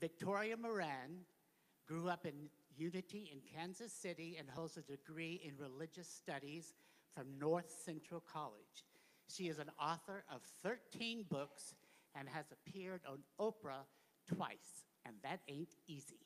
Victoria Moran grew up in Unity in Kansas City and holds a degree in religious studies from North Central College. She is an author of 13 books and has appeared on Oprah twice, and that ain't easy.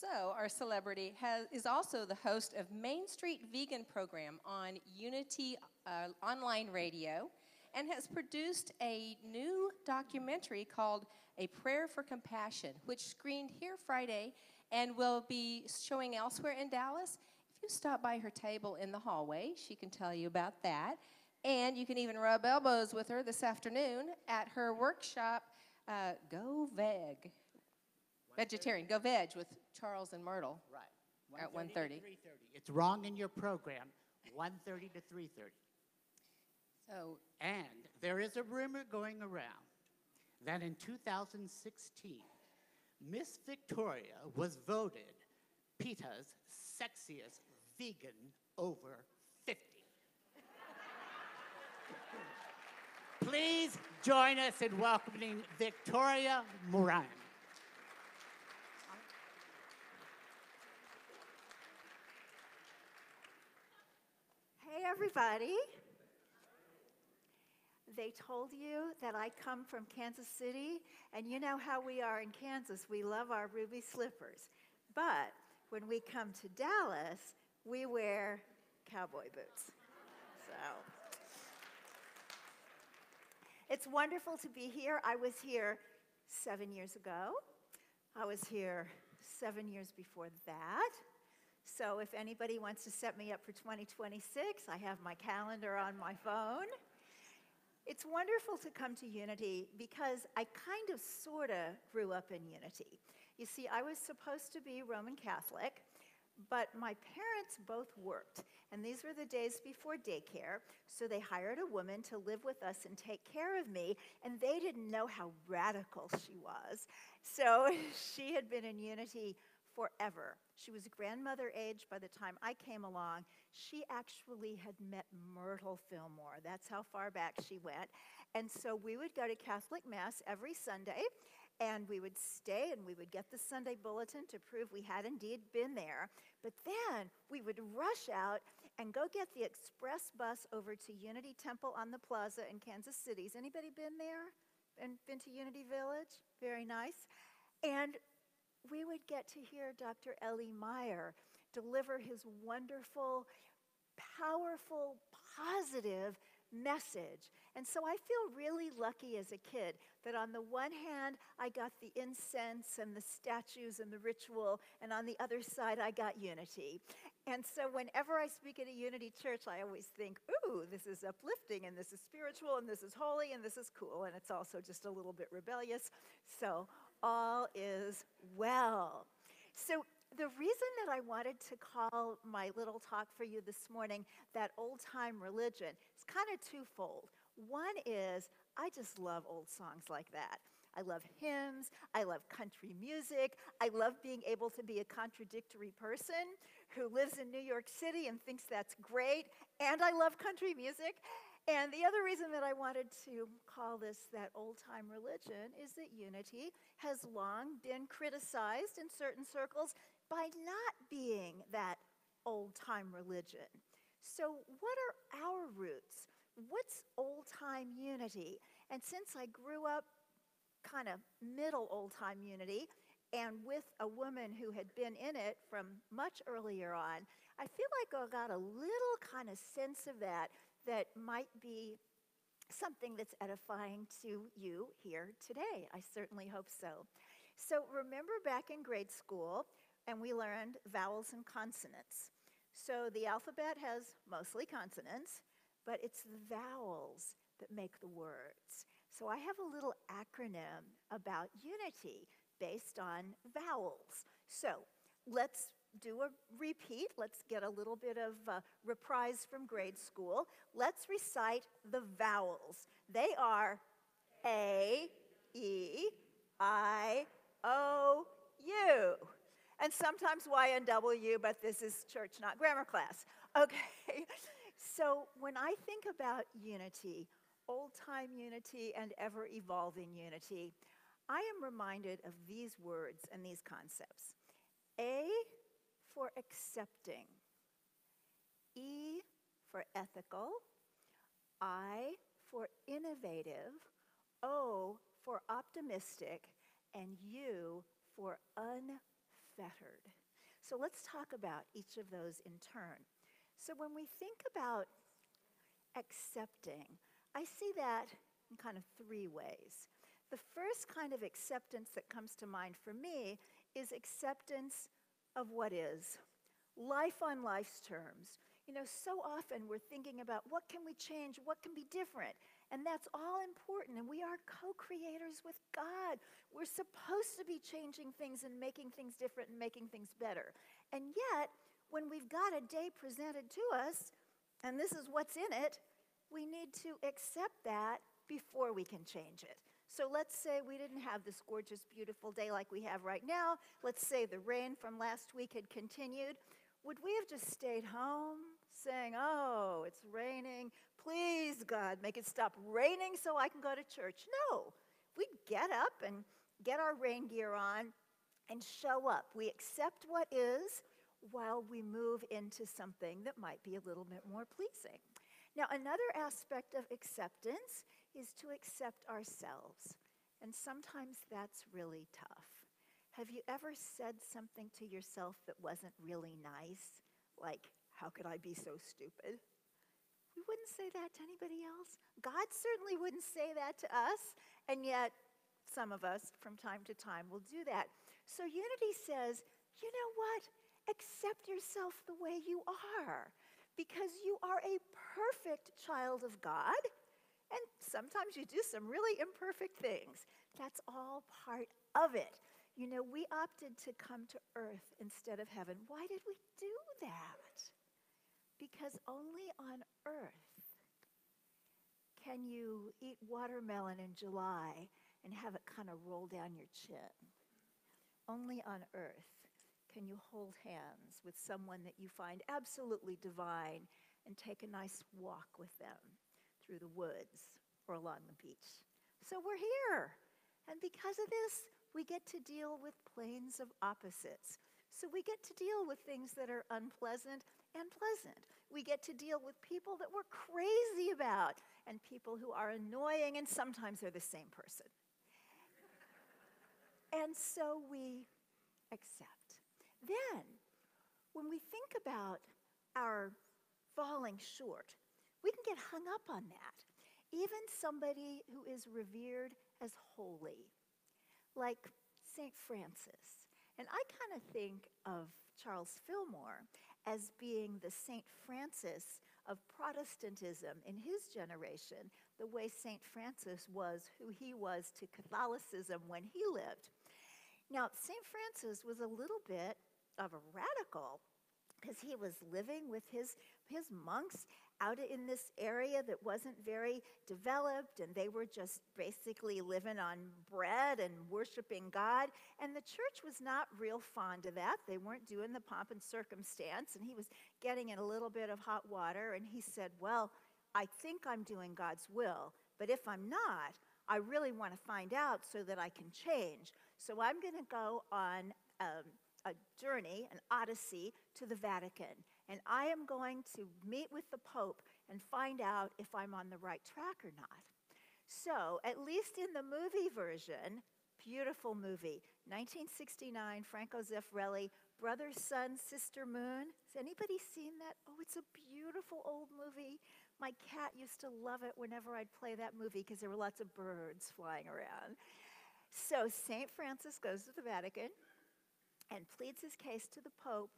So, our celebrity has, is also the host of Main Street Vegan program on Unity uh, Online Radio and has produced a new documentary called A Prayer for Compassion, which screened here Friday and will be showing elsewhere in Dallas. If you stop by her table in the hallway, she can tell you about that. And you can even rub elbows with her this afternoon at her workshop, uh, Go Veg. Vegetarian, Go Veg with Charles and Myrtle. Right. At 1:30 to 1:30. 3:30. It's wrong in your program, 1:30 to 3:30. So, And there is a rumor going around that in 2016, Miss Victoria was voted PETA's sexiest vegan over 50. Please join us in welcoming Victoria Moran. Hey, everybody. They told you that I come from Kansas City, and you know how we are in Kansas. We love our ruby slippers. But when we come to Dallas, we wear cowboy boots. So it's wonderful to be here. I was here seven years ago. I was here seven years before that. So if anybody wants to set me up for 2026, I have my calendar on my phone. It's wonderful to come to Unity because I kind of sort of grew up in Unity. You see, I was supposed to be Roman Catholic, but my parents both worked, and these were the days before daycare, so they hired a woman to live with us and take care of me, and they didn't know how radical she was. So she had been in Unity forever. She was grandmother age by the time I came along. She actually had met Myrtle Fillmore. That's how far back she went. And so we would go to Catholic Mass every Sunday, and we would stay and we would get the Sunday bulletin to prove we had indeed been there. But then we would rush out and go get the express bus over to Unity Temple on the Plaza in Kansas City. Has anybody been there? And been to Unity Village? Very nice. And we would get to hear Dr. L.E. Meyer deliver his wonderful, powerful, positive message. And so I feel really lucky as a kid that on the one hand, I got the incense and the statues and the ritual, and on the other side, I got unity. And so whenever I speak at a unity church, I always think, ooh, this is uplifting, and this is spiritual, and this is holy, and this is cool, and it's also just a little bit rebellious. So all is well. So, the reason that I wanted to call my little talk for you this morning that old time religion is kind of twofold. One is I just love old songs like that. I love hymns. I love country music. I love being able to be a contradictory person who lives in New York City and thinks that's great. And I love country music. And the other reason that I wanted to call this that old time religion is that unity has long been criticized in certain circles by not being that old time religion. So, what are our roots? What's old time unity? And since I grew up kind of middle old time unity and with a woman who had been in it from much earlier on, I feel like I got a little kind of sense of that that might be something that's edifying to you here today. I certainly hope so. So, remember back in grade school, and we learned vowels and consonants. So, the alphabet has mostly consonants, but it's the vowels that make the words. So, I have a little acronym about unity based on vowels. So, let's do a repeat. Let's get a little bit of uh, reprise from grade school. Let's recite the vowels. They are A, E, I, O, U. And sometimes Y and W, but this is church, not grammar class. Okay, so when I think about unity, old time unity and ever evolving unity, I am reminded of these words and these concepts A for accepting, E for ethical, I for innovative, O for optimistic, and U for unfettered. So let's talk about each of those in turn. So when we think about accepting, I see that in kind of three ways. The first kind of acceptance that comes to mind for me is acceptance of what is, life on life's terms. You know, so often we're thinking about what can we change, what can be different, and that's all important. And we are co creators with God. We're supposed to be changing things and making things different and making things better. And yet, when we've got a day presented to us, and this is what's in it, we need to accept that before we can change it. So let's say we didn't have this gorgeous, beautiful day like we have right now. Let's say the rain from last week had continued. Would we have just stayed home saying, Oh, it's raining. Please, God, make it stop raining so I can go to church? No. We'd get up and get our rain gear on and show up. We accept what is while we move into something that might be a little bit more pleasing. Now, another aspect of acceptance is to accept ourselves. And sometimes that's really tough. Have you ever said something to yourself that wasn't really nice? Like, how could I be so stupid? We wouldn't say that to anybody else. God certainly wouldn't say that to us, and yet some of us from time to time will do that. So unity says, you know what? Accept yourself the way you are because you are a perfect child of God, and sometimes you do some really imperfect things. That's all part of it. You know, we opted to come to earth instead of heaven. Why did we do that? Because only on earth can you eat watermelon in July and have it kind of roll down your chin. Only on earth can you hold hands with someone that you find absolutely divine and take a nice walk with them through the woods or along the beach. So we're here. And because of this, we get to deal with planes of opposites. So we get to deal with things that are unpleasant and pleasant. We get to deal with people that we're crazy about and people who are annoying, and sometimes they're the same person. and so we accept. Then, when we think about our falling short, we can get hung up on that. Even somebody who is revered as holy, like St. Francis. And I kind of think of Charles Fillmore as being the St. Francis of Protestantism in his generation, the way St. Francis was who he was to Catholicism when he lived. Now, St. Francis was a little bit of a radical because he was living with his, his monks out in this area that wasn't very developed, and they were just basically living on bread and worshiping God. And the church was not real fond of that. They weren't doing the pomp and circumstance, and he was getting in a little bit of hot water. And he said, Well, I think I'm doing God's will, but if I'm not, I really want to find out so that I can change. So I'm going to go on. Um, a journey, an odyssey to the Vatican. And I am going to meet with the Pope and find out if I'm on the right track or not. So, at least in the movie version, beautiful movie, 1969, Franco Zeffirelli, Brother, Sun, Sister Moon. Has anybody seen that? Oh, it's a beautiful old movie. My cat used to love it whenever I'd play that movie because there were lots of birds flying around. So, St. Francis goes to the Vatican and pleads his case to the Pope,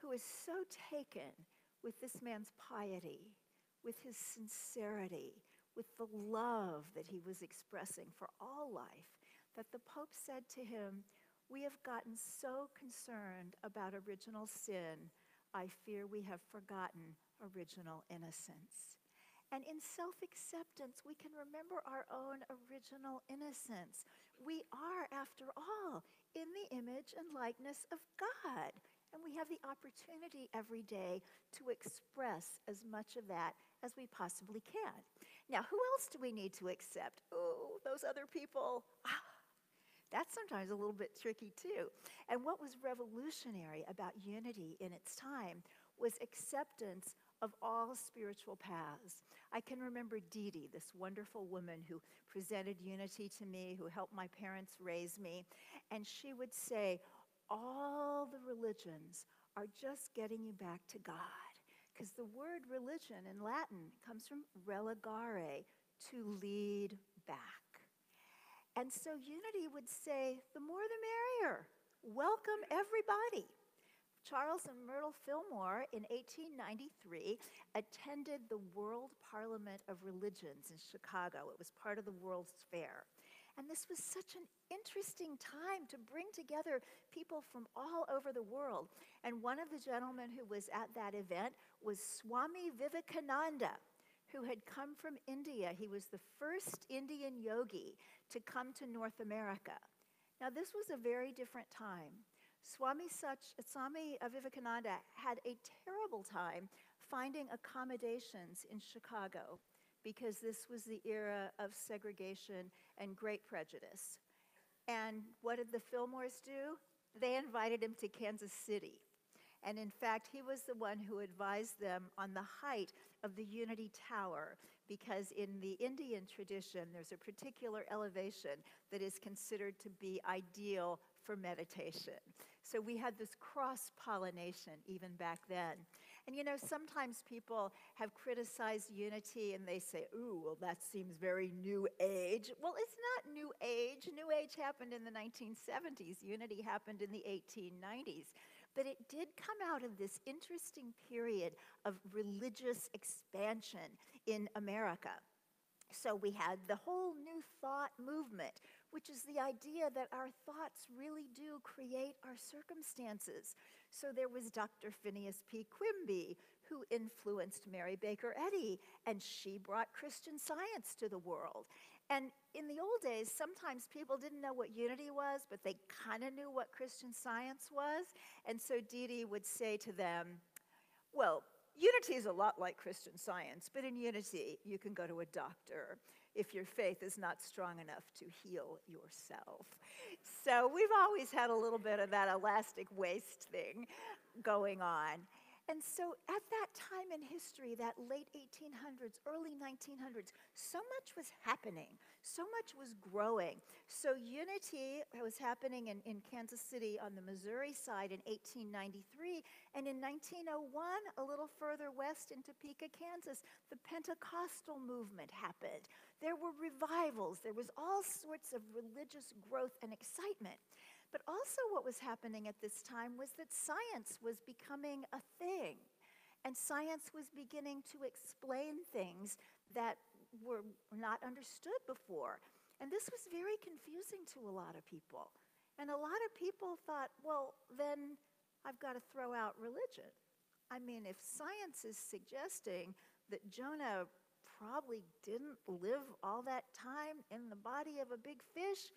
who is so taken with this man's piety, with his sincerity, with the love that he was expressing for all life, that the Pope said to him, We have gotten so concerned about original sin, I fear we have forgotten original innocence. And in self acceptance, we can remember our own original innocence. We are, after all, in the image and likeness of God. And we have the opportunity every day to express as much of that as we possibly can. Now, who else do we need to accept? Oh, those other people. Ah, That's sometimes a little bit tricky too. And what was revolutionary about unity in its time was acceptance of all spiritual paths. I can remember Dee Dee, this wonderful woman who presented unity to me, who helped my parents raise me, and she would say, All the religions are just getting you back to God. Because the word religion in Latin comes from religare, to lead back. And so unity would say, the more the merrier. Welcome everybody. Charles and Myrtle Fillmore in 1893 attended the World Parliament of Religions in Chicago. It was part of the World's Fair. And this was such an interesting time to bring together people from all over the world. And one of the gentlemen who was at that event was Swami Vivekananda, who had come from India. He was the first Indian yogi to come to North America. Now, this was a very different time. Swami, Sach, Swami Vivekananda had a terrible time finding accommodations in Chicago because this was the era of segregation and great prejudice. And what did the Fillmores do? They invited him to Kansas City. And in fact, he was the one who advised them on the height of the Unity Tower, because in the Indian tradition, there's a particular elevation that is considered to be ideal for meditation. So we had this cross pollination even back then. And you know, sometimes people have criticized unity and they say, ooh, well, that seems very new age. Well, it's not new age. New age happened in the 1970s, unity happened in the 1890s. But it did come out of this interesting period of religious expansion in America. So we had the whole New Thought movement, which is the idea that our thoughts really do create our circumstances. So there was Dr. Phineas P. Quimby, who influenced Mary Baker Eddy, and she brought Christian science to the world. And in the old days, sometimes people didn't know what unity was, but they kind of knew what Christian science was. And so Dee Dee would say to them, Well, unity is a lot like Christian science, but in unity, you can go to a doctor if your faith is not strong enough to heal yourself. So we've always had a little bit of that elastic waist thing going on. And so at that time in history, that late 1800s, early 1900s, so much was happening, so much was growing. So unity was happening in, in Kansas City on the Missouri side in 1893. And in 1901, a little further west in Topeka, Kansas, the Pentecostal movement happened. There were revivals, there was all sorts of religious growth and excitement. But also, what was happening at this time was that science was becoming a thing. And science was beginning to explain things that were not understood before. And this was very confusing to a lot of people. And a lot of people thought, well, then I've got to throw out religion. I mean, if science is suggesting that Jonah probably didn't live all that time in the body of a big fish,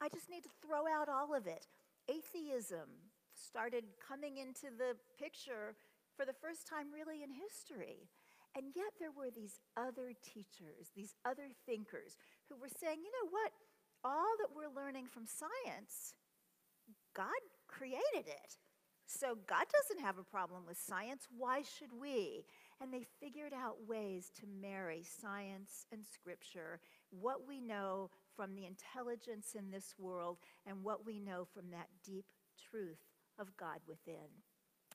I just need to throw out all of it. Atheism started coming into the picture for the first time, really, in history. And yet, there were these other teachers, these other thinkers who were saying, you know what? All that we're learning from science, God created it. So, God doesn't have a problem with science. Why should we? And they figured out ways to marry science and scripture, what we know from the intelligence in this world and what we know from that deep truth of God within.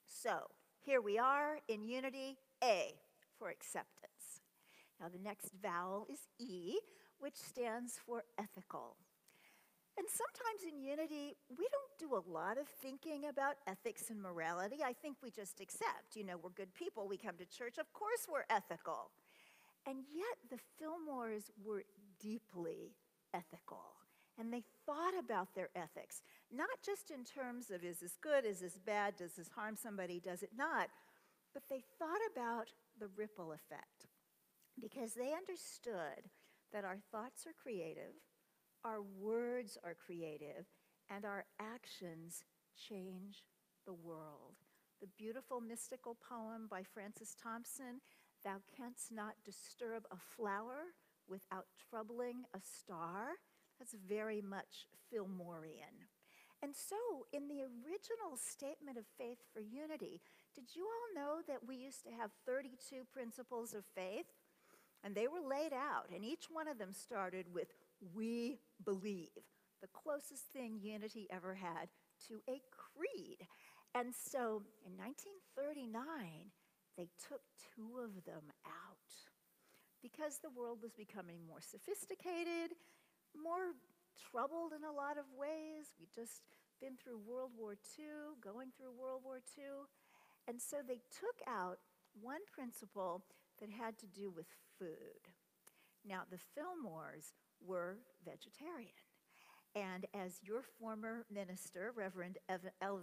So, here we are in unity A for acceptance. Now, the next vowel is E, which stands for ethical. And sometimes in unity, we don't do a lot of thinking about ethics and morality. I think we just accept, you know, we're good people, we come to church, of course we're ethical. And yet the Fillmores were deeply ethical. And they thought about their ethics, not just in terms of is this good, is this bad, does this harm somebody, does it not, but they thought about the ripple effect because they understood that our thoughts are creative, our words are creative, and our actions change the world. The beautiful mystical poem by Francis Thompson, Thou canst not disturb a flower without troubling a star. That's very much Fillmorian. And so, in the original statement of faith for unity, did you all know that we used to have 32 principles of faith? And they were laid out, and each one of them started with, We believe, the closest thing unity ever had to a creed. And so in 1939, they took two of them out because the world was becoming more sophisticated, more troubled in a lot of ways. We'd just been through World War II, going through World War II. And so they took out one principle that had to do with food. Now, the Fillmores were vegetarian. And as your former minister, Reverend Evan, El,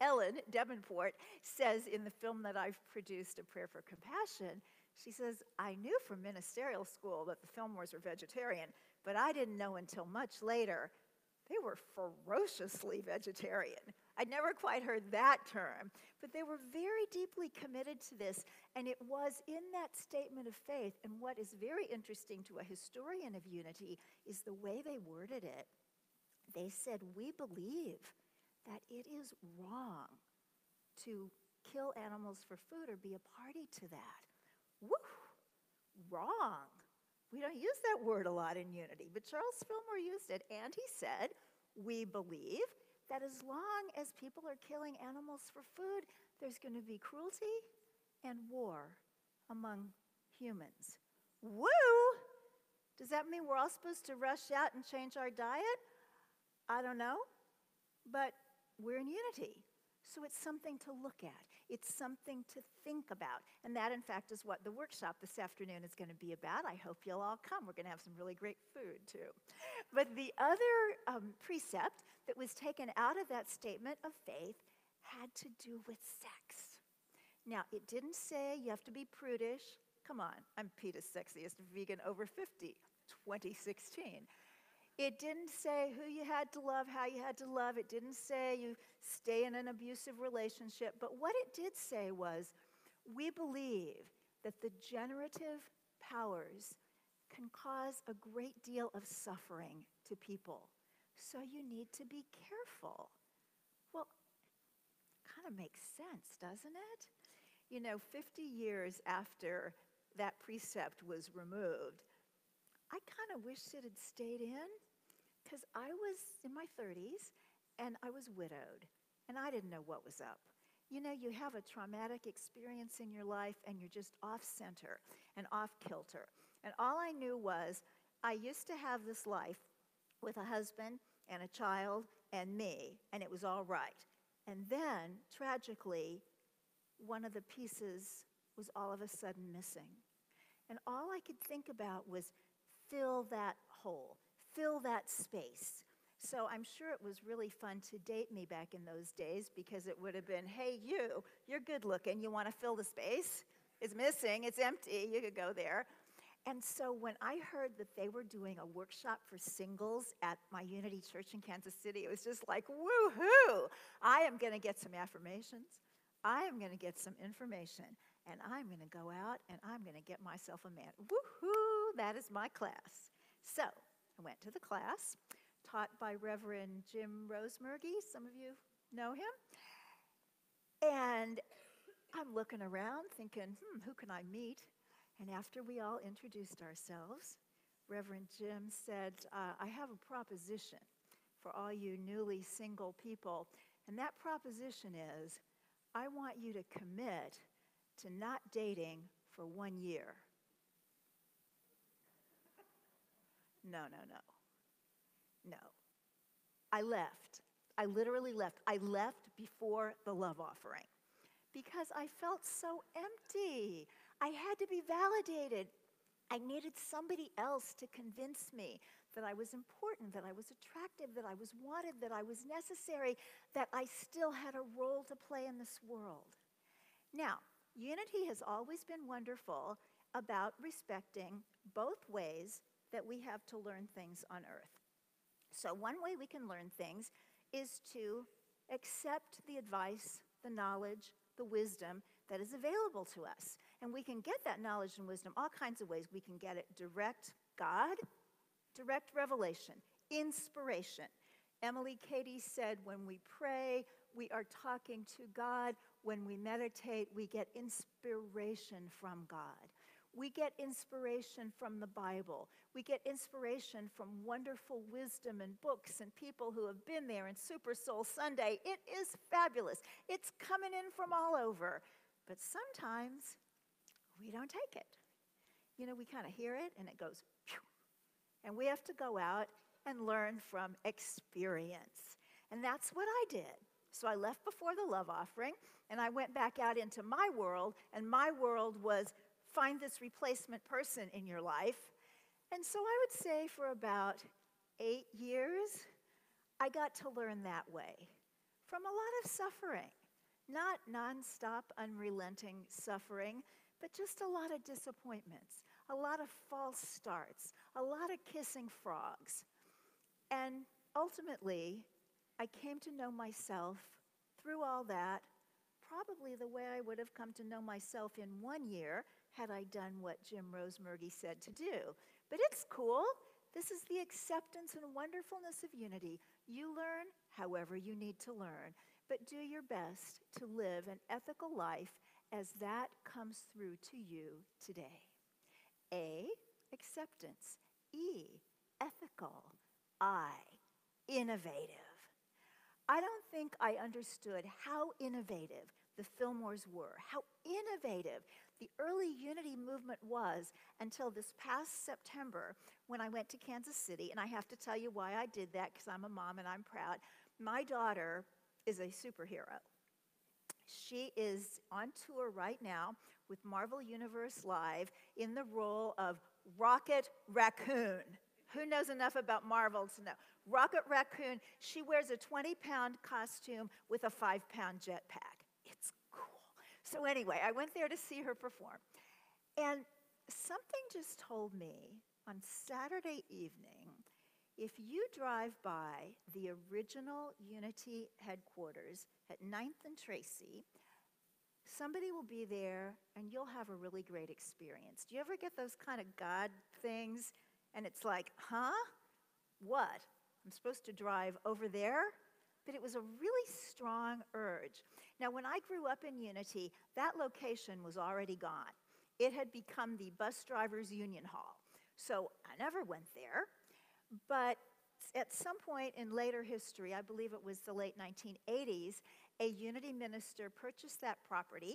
Ellen Davenport, says in the film that I've produced, A Prayer for Compassion, she says, I knew from ministerial school that the Fillmores were vegetarian, but I didn't know until much later they were ferociously vegetarian. I'd never quite heard that term, but they were very deeply committed to this, and it was in that statement of faith. And what is very interesting to a historian of unity is the way they worded it. They said, We believe that it is wrong to kill animals for food or be a party to that. Woo! Wrong. We don't use that word a lot in unity, but Charles Fillmore used it, and he said, We believe that as long as people are killing animals for food, there's going to be cruelty and war among humans. Woo! Does that mean we're all supposed to rush out and change our diet? I don't know, but we're in unity. So it's something to look at. It's something to think about. And that, in fact, is what the workshop this afternoon is going to be about. I hope you'll all come. We're going to have some really great food, too. But the other um, precept that was taken out of that statement of faith had to do with sex. Now, it didn't say you have to be prudish. Come on, I'm PETA's sexiest vegan over 50, 2016. It didn't say who you had to love, how you had to love. It didn't say you stay in an abusive relationship. But what it did say was we believe that the generative powers can cause a great deal of suffering to people. So you need to be careful. Well, kind of makes sense, doesn't it? You know, 50 years after that precept was removed, I kind of wish it had stayed in because I was in my 30s and I was widowed and I didn't know what was up. You know, you have a traumatic experience in your life and you're just off center and off kilter. And all I knew was I used to have this life with a husband and a child and me, and it was all right. And then, tragically, one of the pieces was all of a sudden missing. And all I could think about was fill that hole fill that space. So I'm sure it was really fun to date me back in those days because it would have been, hey, you, you're good looking, you want to fill the space? It's missing, it's empty, you could go there. And so when I heard that they were doing a workshop for singles at my Unity Church in Kansas City, it was just like, woohoo! I am going to get some affirmations. I am going to get some information. And I'm going to go out and I'm going to get myself a man. Woohoo! That is my class. So Went to the class taught by Reverend Jim Rosemergy. Some of you know him. And I'm looking around thinking, hmm, who can I meet? And after we all introduced ourselves, Reverend Jim said, uh, I have a proposition for all you newly single people. And that proposition is I want you to commit to not dating for one year. No, no, no. No. I left. I literally left. I left before the love offering because I felt so empty. I had to be validated. I needed somebody else to convince me that I was important, that I was attractive, that I was wanted, that I was necessary, that I still had a role to play in this world. Now, unity has always been wonderful about respecting both ways that we have to learn things on earth. So, one way we can learn things is to accept the advice, the knowledge, the wisdom that is available to us. And we can get that knowledge and wisdom all kinds of ways. We can get it direct God, direct revelation. inspiration. Emilie Cady said, when we pray, we are talking to God. When we meditate, we get inspiration from God. We get inspiration from the Bible. We get inspiration from wonderful wisdom and books and people who have been there in Super Soul Sunday. It is fabulous. It's coming in from all over. But sometimes we don't take it. You know, we kind of hear it and it goes, phew. and we have to go out and learn from experience. And that's what I did. So I left before the love offering and I went back out into my world, and my world was find this replacement person in your life. And so I would say for about eight years, I got to learn that way from a lot of suffering. Not nonstop, unrelenting suffering, but just a lot of disappointments, a lot of false starts, a lot of kissing frogs. And ultimately, I came to know myself through all that, probably the way I would have come to know myself in one year had I done what Jim Rosemergy said to do. But it's cool. This is the acceptance and wonderfulness of unity. You learn however you need to learn, but do your best to live an ethical life as that comes through to you today. A, acceptance. E, ethical. I, innovative. I don't think I understood how innovative the Fillmores were, how innovative the early unity movement was until this past September when I went to Kansas City. And I have to tell you why I did that because I'm a mom and I'm proud. My daughter is a superhero. She is on tour right now with Marvel Universe Live in the role of Rocket Raccoon. Who knows enough about Marvel to know? Rocket Raccoon, she wears a 20 pound costume with a five pound jetpack. So, anyway, I went there to see her perform. And something just told me on Saturday evening if you drive by the original Unity headquarters at 9th and Tracy, somebody will be there and you'll have a really great experience. Do you ever get those kind of God things? And it's like, huh? What? I'm supposed to drive over there? But it was a really strong urge. Now, when I grew up in Unity, that location was already gone. It had become the bus drivers' union hall. So I never went there. But at some point in later history, I believe it was the late 1980s, a Unity minister purchased that property,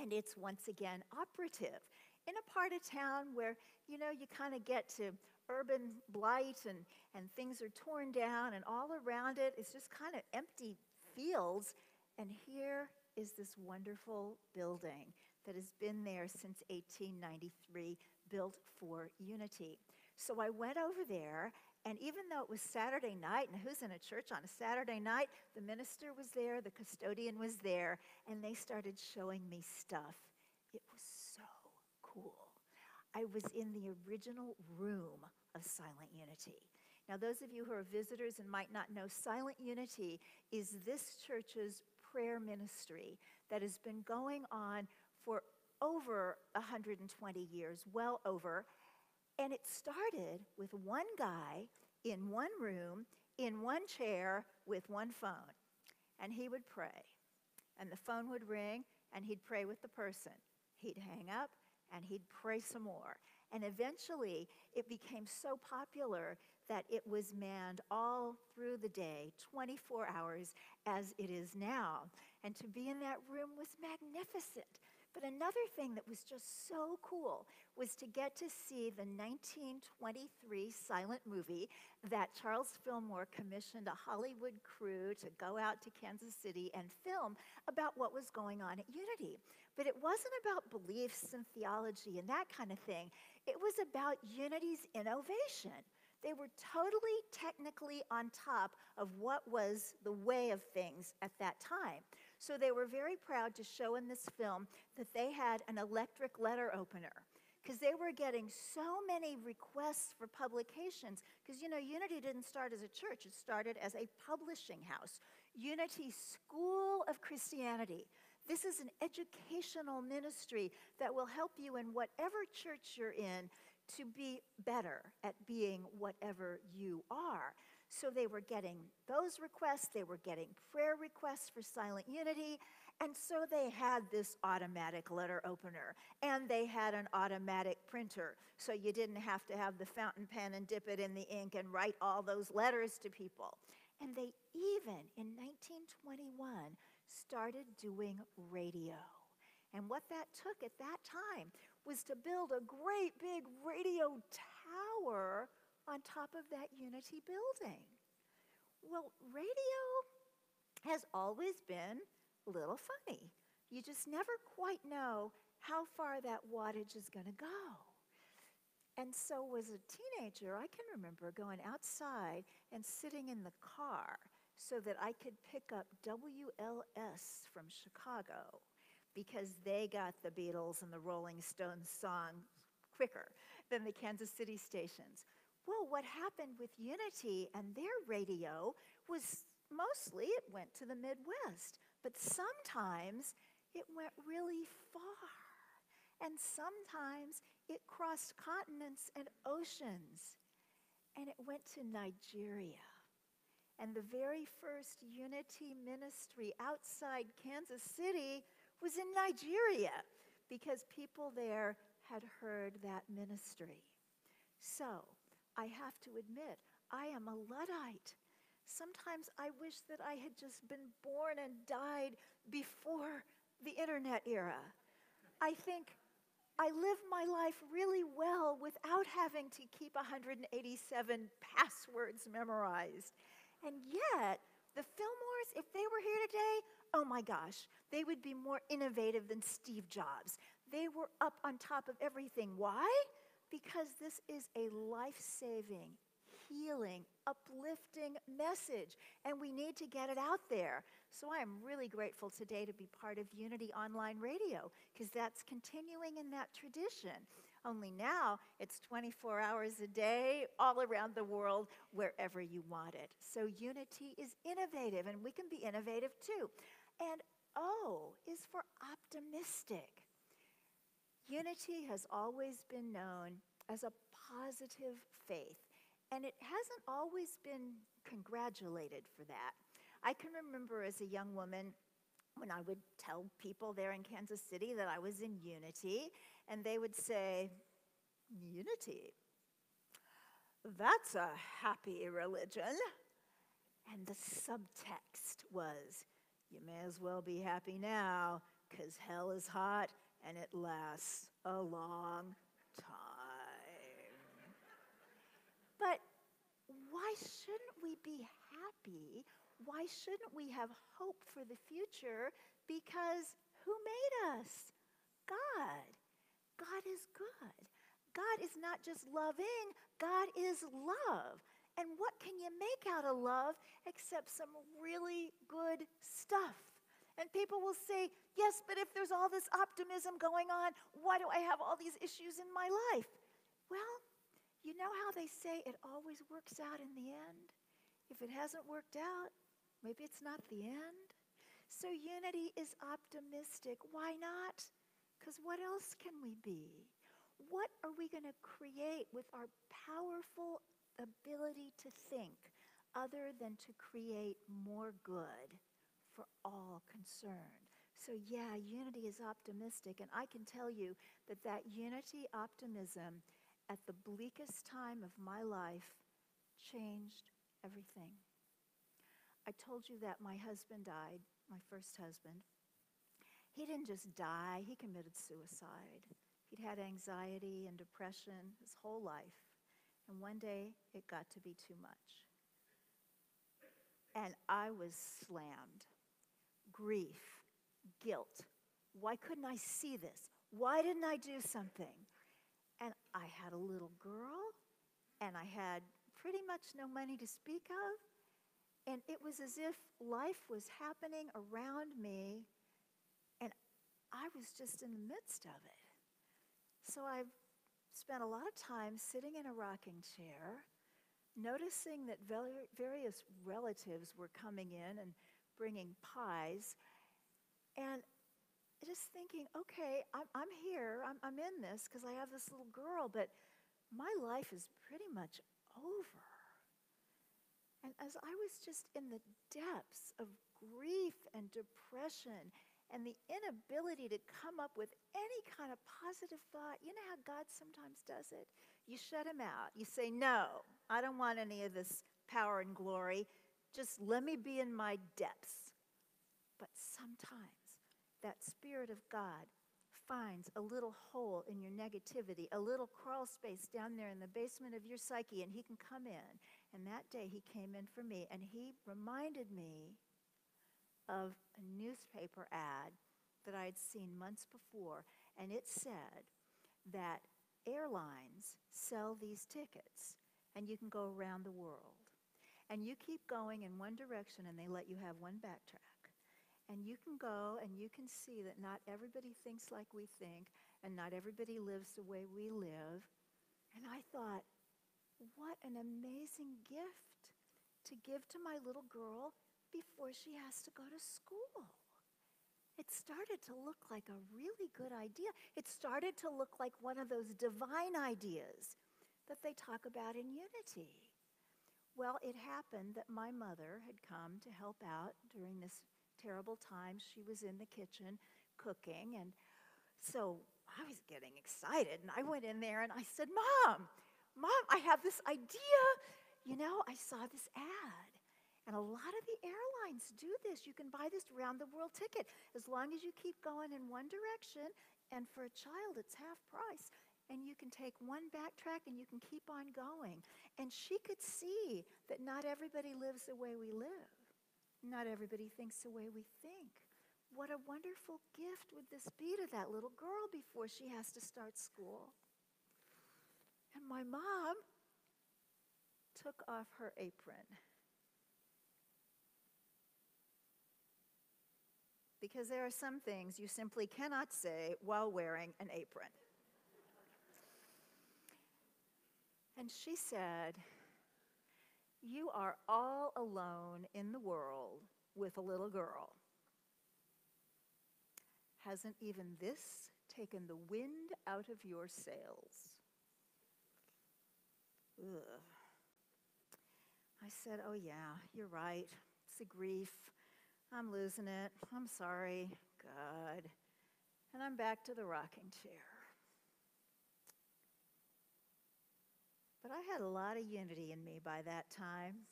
and it's once again operative in a part of town where, you know, you kind of get to urban blight and, and things are torn down, and all around it is just kind of empty fields. And here is this wonderful building that has been there since 1893, built for Unity. So I went over there, and even though it was Saturday night, and who's in a church on a Saturday night? The minister was there, the custodian was there, and they started showing me stuff. It was so cool. I was in the original room of Silent Unity. Now, those of you who are visitors and might not know, Silent Unity is this church's prayer ministry that has been going on for over 120 years, well over, and it started with one guy in one room, in one chair, with one phone. And he would pray. And the phone would ring, and he'd pray with the person. He'd hang up, and he'd pray some more. And eventually, it became so popular that it was manned all through the day, 24 hours, as it is now. And to be in that room was magnificent. But another thing that was just so cool was to get to see the 1923 silent movie that Charles Fillmore commissioned a Hollywood crew to go out to Kansas City and film about what was going on at Unity. But it wasn't about beliefs and theology and that kind of thing, it was about Unity's innovation. They were totally technically on top of what was the way of things at that time. So they were very proud to show in this film that they had an electric letter opener because they were getting so many requests for publications. Because, you know, Unity didn't start as a church, it started as a publishing house. Unity School of Christianity. This is an educational ministry that will help you in whatever church you're in to be better at being whatever you are. So they were getting those requests, they were getting prayer requests for silent unity, and so they had this automatic letter opener and they had an automatic printer. So you didn't have to have the fountain pen and dip it in the ink and write all those letters to people. And they even, in 1921, started doing radio. And what that took at that time was to build a great big radio tower on top of that Unity building. Well, radio has always been a little funny. You just never quite know how far that wattage is going to go. And so, as a teenager, I can remember going outside and sitting in the car so that I could pick up WLS from Chicago because they got the Beatles and the Rolling Stones song quicker than the Kansas City stations. Well, what happened with Unity and their radio was mostly it went to the Midwest, but sometimes it went really far. And sometimes it crossed continents and oceans. And it went to Nigeria. And the very first Unity ministry outside Kansas City was in Nigeria because people there had heard that ministry. So, I have to admit, I am a Luddite. Sometimes I wish that I had just been born and died before the internet era. I think I live my life really well without having to keep 187 passwords memorized. And yet, the Fillmores, if they were here today, oh my gosh, they would be more innovative than Steve Jobs. They were up on top of everything. Why? Because this is a life saving, healing, uplifting message, and we need to get it out there. So I am really grateful today to be part of Unity Online Radio because that's continuing in that tradition. Only now it's 24 hours a day, all around the world, wherever you want it. So Unity is innovative, and we can be innovative too. And O is for optimistic. Unity has always been known as a positive faith, and it hasn't always been congratulated for that. I can remember as a young woman when I would tell people there in Kansas City that I was in Unity, and they would say, Unity? That's a happy religion. And the subtext was, you may as well be happy now, because hell is hot and it lasts a long time. But why shouldn't we be happy? Why shouldn't we have hope for the future? Because who made us? God. God is good. God is not just loving, God is love. And what can you make out of love except some really good stuff? And people will say, Yes, but if there's all this optimism going on, why do I have all these issues in my life? Well, you know how they say it always works out in the end? If it hasn't worked out, maybe it's not the end. So unity is optimistic. Why not? Because what else can we be? What are we going to create with our powerful ability to think other than to create more good? For all concerned. So, yeah, unity is optimistic, and I can tell you that that unity optimism at the bleakest time of my life changed everything. I told you that my husband died, my first husband. He didn't just die, he committed suicide. He'd had anxiety and depression his whole life, and one day it got to be too much. And I was slammed grief, guilt. Why couldn't I see this? Why didn't I do something? And I had a little girl, and I had pretty much no money to speak of. And it was as if life was happening around me, and I was just in the midst of it. So I spent a lot of time sitting in a rocking chair, noticing that various relatives were coming in and bringing pies. And just thinking, okay, I'm, I'm here, I'm, I'm in this because I have this little girl, but my life is pretty much over. And as I was just in the depths of grief and depression and the inability to come up with any kind of positive thought, you know how God sometimes does it? You shut him out. You say, No, I don't want any of this power and glory. Just let me be in my depths. But sometimes that Spirit of God finds a little hole in your negativity, a little crawl space down there in the basement of your psyche, and He can come in. And that day He came in for me, and He reminded me of a newspaper ad that I had seen months before, and it said that airlines sell these tickets, and you can go around the world. And you keep going in one direction, and they let you have one backtrack. And you can go and you can see that not everybody thinks like we think, and not everybody lives the way we live. And I thought, what an amazing gift to give to my little girl before she has to go to school. It started to look like a really good idea. It started to look like one of those divine ideas that they talk about in Unity. Well, it happened that my mother had come to help out during this terrible time. She was in the kitchen cooking. And so I was getting excited. And I went in there and I said, Mom, Mom, I have this idea. You know, I saw this ad. And a lot of the airlines do this. You can buy this round the world ticket as long as you keep going in one direction. And for a child, it's half price. And you can take one backtrack and you can keep on going. And she could see that not everybody lives the way we live. Not everybody thinks the way we think. What a wonderful gift would this be to that little girl before she has to start school? And my mom took off her apron. Because there are some things you simply cannot say while wearing an apron. And she said, you are all alone in the world with a little girl. Hasn't even this taken the wind out of your sails? Ugh. I said, Oh, yeah, you're right. It's a grief. I'm losing it. I'm sorry. God. And I'm back to the rocking chair. But I had a lot of unity in me by that time.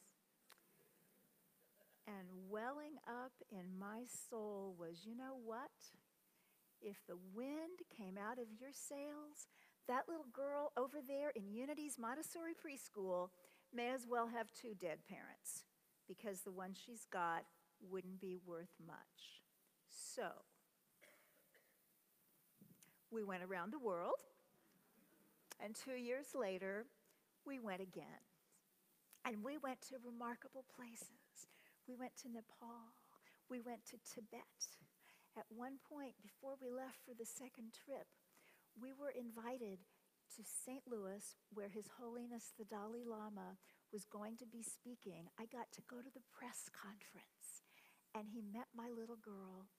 And welling up in my soul was you know what? If the wind came out of your sails, that little girl over there in Unity's Montessori preschool may as well have two dead parents because the one she's got wouldn't be worth much. So, we went around the world, and two years later, we went again. And we went to remarkable places. We went to Nepal. We went to Tibet. At one point, before we left for the second trip, we were invited to St. Louis, where His Holiness the Dalai Lama was going to be speaking. I got to go to the press conference, and he met my little girl,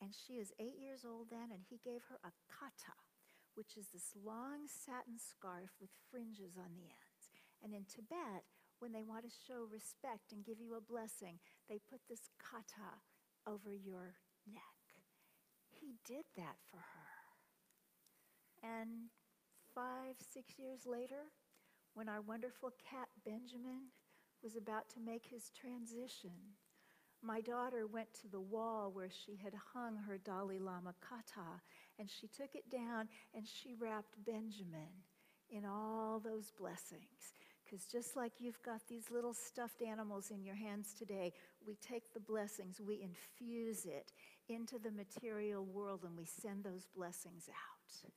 and she is eight years old then, and he gave her a kata, which is this long satin scarf with fringes on the end. And in Tibet, when they want to show respect and give you a blessing, they put this kata over your neck. He did that for her. And five, six years later, when our wonderful cat Benjamin was about to make his transition, my daughter went to the wall where she had hung her Dalai Lama kata, and she took it down and she wrapped Benjamin in all those blessings. Because just like you've got these little stuffed animals in your hands today, we take the blessings, we infuse it into the material world, and we send those blessings out.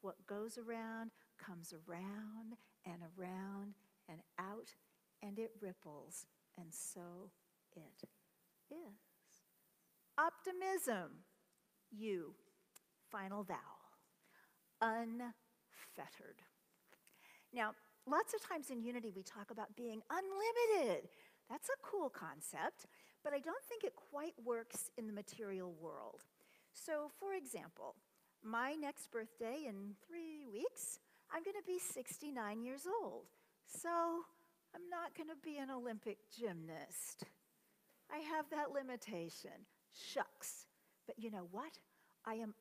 What goes around comes around and around and out, and it ripples, and so it is. Optimism, you, final vowel, unfettered. Now, lots of times in Unity we talk about being unlimited. That's a cool concept, but I don't think it quite works in the material world. So, for example, my next birthday in three weeks, I'm going to be 69 years old. So I'm not going to be an Olympic gymnast. I have that limitation. Shucks. But you know what? I am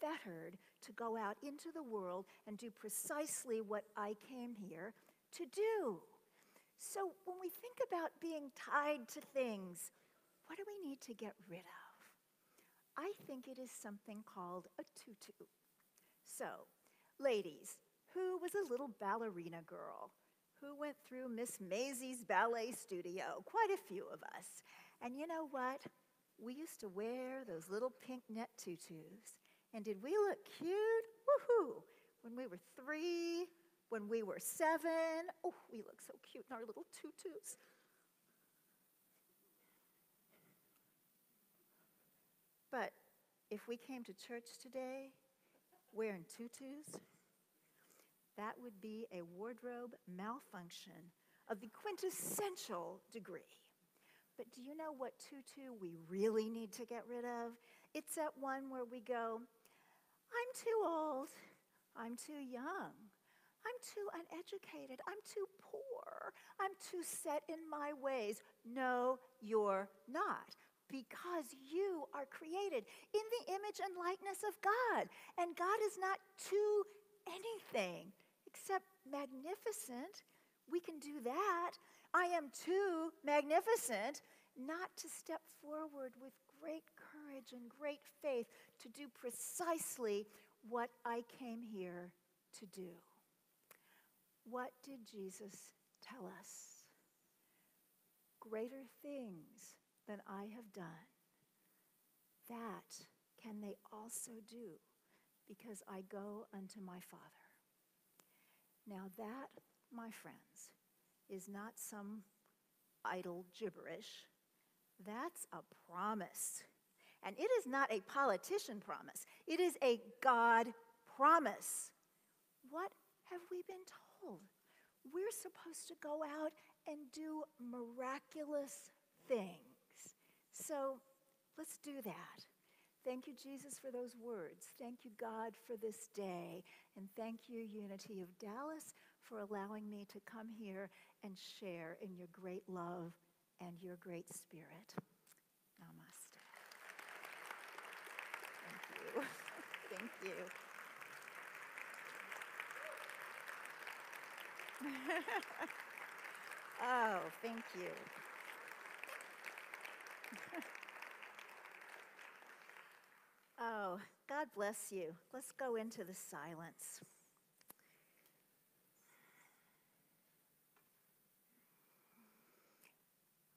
unfettered to go out into the world and do precisely what I came here to do. So when we think about being tied to things, what do we need to get rid of? I think it is something called a tutu. So, ladies, who was a little ballerina girl? Who went through Miss Maisie's ballet studio? Quite a few of us. And you know what? We used to wear those little pink net tutus. And did we look cute? Woohoo! When we were three, when we were seven. Oh, we look so cute in our little tutus. But if we came to church today wearing tutus, that would be a wardrobe malfunction of the quintessential degree. But do you know what tutu we really need to get rid of? It's that one where we go, I'm too old, I'm too young, I'm too uneducated, I'm too poor, I'm too set in my ways. No, you're not because you are created in the image and likeness of God. And God is not too anything except magnificent. We can do that. I am too magnificent not to step forward with great courage and great faith to do precisely what I came here to do. What did Jesus tell us? Greater things than I have done, that can they also do because I go unto my Father. Now, that, my friends, is not some idle gibberish. That's a promise. And it is not a politician promise, it is a God promise. What have we been told? We're supposed to go out and do miraculous things. So let's do that. Thank you, Jesus, for those words. Thank you, God, for this day. And thank you, Unity of Dallas, for allowing me to come here and share in your great love and your great spirit. Thank you. oh, thank you. oh, God bless you. Let's go into the silence.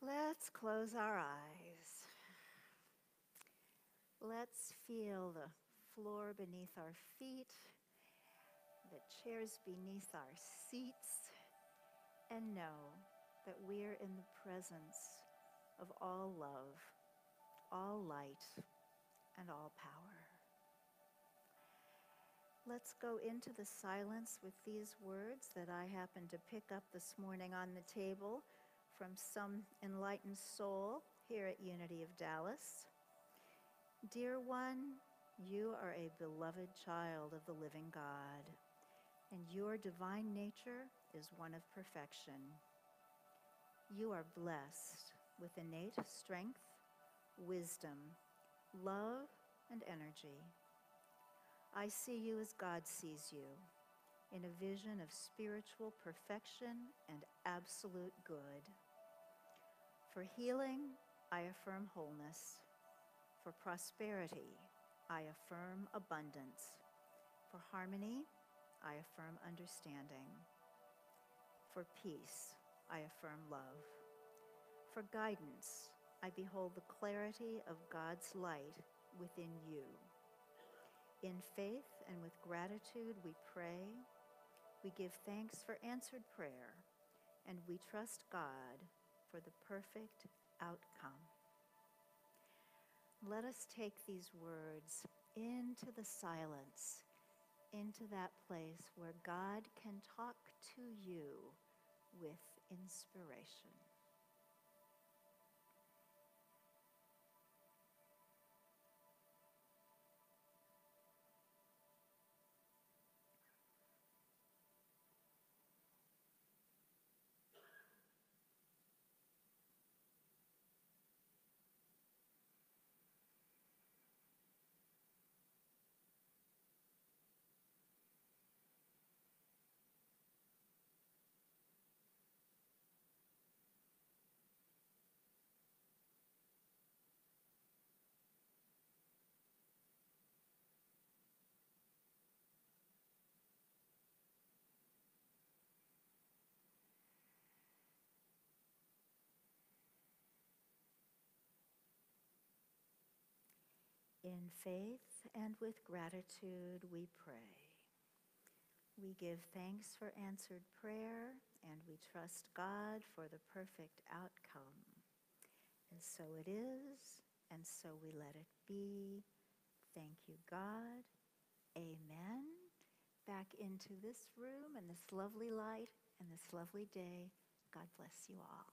Let's close our eyes. Let's feel the floor beneath our feet, the chairs beneath our seats, and know that we're in the presence of all love, all light, and all power. Let's go into the silence with these words that I happened to pick up this morning on the table from some enlightened soul here at Unity of Dallas. Dear one, you are a beloved child of the living God, and your divine nature is one of perfection. You are blessed with innate strength, wisdom, love, and energy. I see you as God sees you, in a vision of spiritual perfection and absolute good. For healing, I affirm wholeness. For prosperity, I affirm abundance. For harmony, I affirm understanding. For peace, I affirm love. For guidance, I behold the clarity of God's light within you. In faith and with gratitude, we pray. We give thanks for answered prayer, and we trust God for the perfect outcome. Let us take these words into the silence, into that place where God can talk to you with inspiration. In faith and with gratitude, we pray. We give thanks for answered prayer, and we trust God for the perfect outcome. And so it is, and so we let it be. Thank you, God. Amen. Back into this room and this lovely light and this lovely day. God bless you all.